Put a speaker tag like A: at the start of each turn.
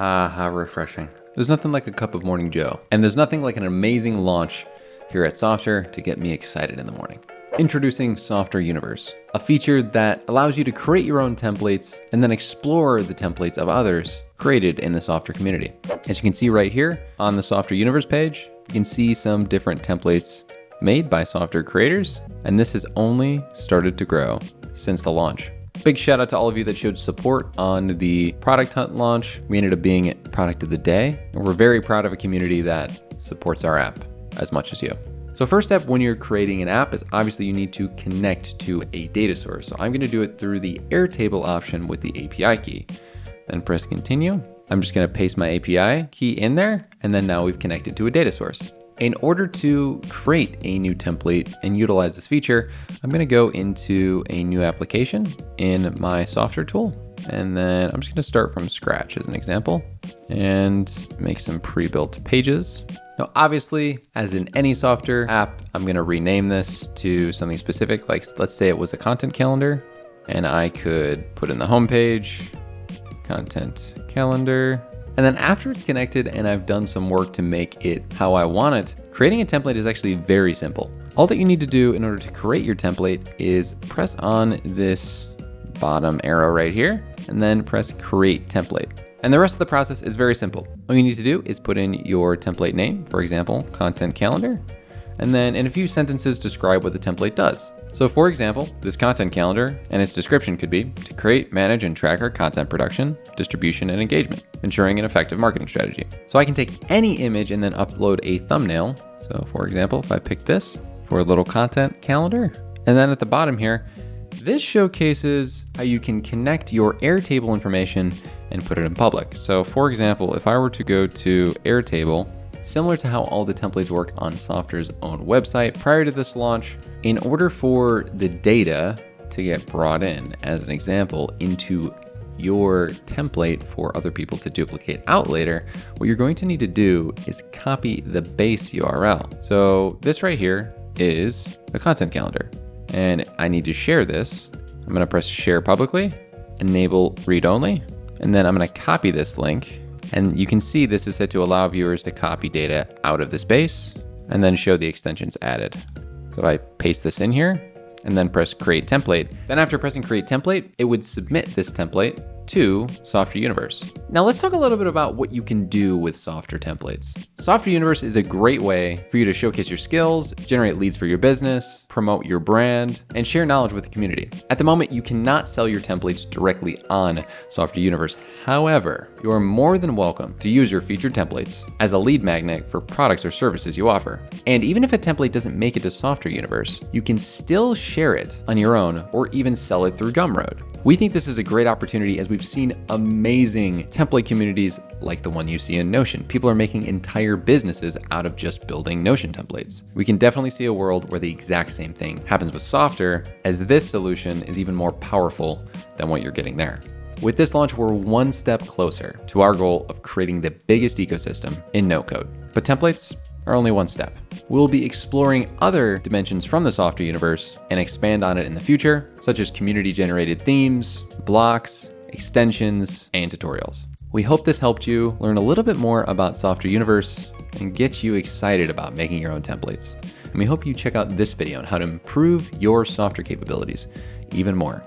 A: Ah, how refreshing. There's nothing like a cup of Morning Joe. And there's nothing like an amazing launch here at Softr to get me excited in the morning. Introducing Softr Universe, a feature that allows you to create your own templates and then explore the templates of others created in the Softr community. As you can see right here on the Softr Universe page, you can see some different templates made by Softr creators, and this has only started to grow since the launch. Big shout out to all of you that showed support on the Product Hunt launch. We ended up being product of the day, and we're very proud of a community that supports our app as much as you. So first step when you're creating an app is obviously you need to connect to a data source. So I'm gonna do it through the Airtable option with the API key. Then press continue. I'm just gonna paste my API key in there, and then now we've connected to a data source. In order to create a new template and utilize this feature, I'm gonna go into a new application in my software tool. And then I'm just gonna start from scratch as an example and make some pre-built pages. Now, obviously, as in any software app, I'm gonna rename this to something specific. Like let's say it was a content calendar and I could put in the homepage, content calendar, and then after it's connected and I've done some work to make it how I want it, creating a template is actually very simple. All that you need to do in order to create your template is press on this bottom arrow right here and then press create template. And the rest of the process is very simple. All you need to do is put in your template name, for example, content calendar, and then in a few sentences describe what the template does. So for example, this content calendar and its description could be to create, manage, and track our content production, distribution, and engagement, ensuring an effective marketing strategy. So I can take any image and then upload a thumbnail. So for example, if I pick this for a little content calendar, and then at the bottom here, this showcases how you can connect your Airtable information and put it in public. So for example, if I were to go to Airtable Similar to how all the templates work on Softr's own website prior to this launch, in order for the data to get brought in, as an example, into your template for other people to duplicate out later, what you're going to need to do is copy the base URL. So this right here is a content calendar and I need to share this. I'm gonna press share publicly, enable read only, and then I'm gonna copy this link and you can see this is set to allow viewers to copy data out of the space and then show the extensions added. So if I paste this in here and then press create template, then after pressing create template, it would submit this template to Softr Universe. Now let's talk a little bit about what you can do with Softr templates. Softr Universe is a great way for you to showcase your skills, generate leads for your business, promote your brand, and share knowledge with the community. At the moment, you cannot sell your templates directly on Softr Universe. However, you are more than welcome to use your featured templates as a lead magnet for products or services you offer. And even if a template doesn't make it to Softr Universe, you can still share it on your own or even sell it through Gumroad. We think this is a great opportunity as we've seen amazing template communities like the one you see in Notion. People are making entire businesses out of just building Notion templates. We can definitely see a world where the exact same thing happens with Softr, as this solution is even more powerful than what you're getting there. With this launch, we're one step closer to our goal of creating the biggest ecosystem in no code. But templates are only one step. We'll be exploring other dimensions from the Softr universe and expand on it in the future, such as community generated themes, blocks, extensions, and tutorials. We hope this helped you learn a little bit more about Softr Universe and get you excited about making your own templates. And we hope you check out this video on how to improve your Softr capabilities even more.